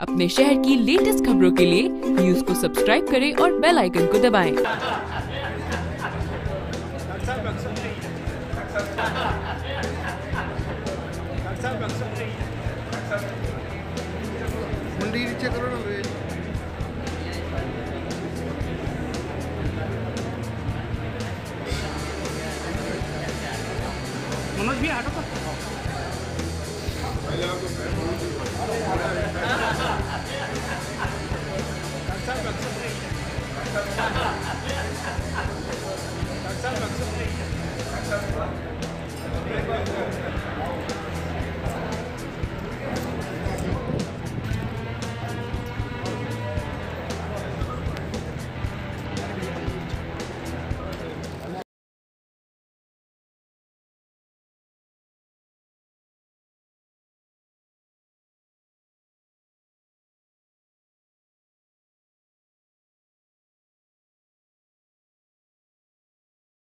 अपने शहर की लेटेस्ट खबरों के लिए न्यूज़ को सब्सक्राइब करें और बेल आइकन को दबाएँ। मनोज भी आटो का ハハハハ!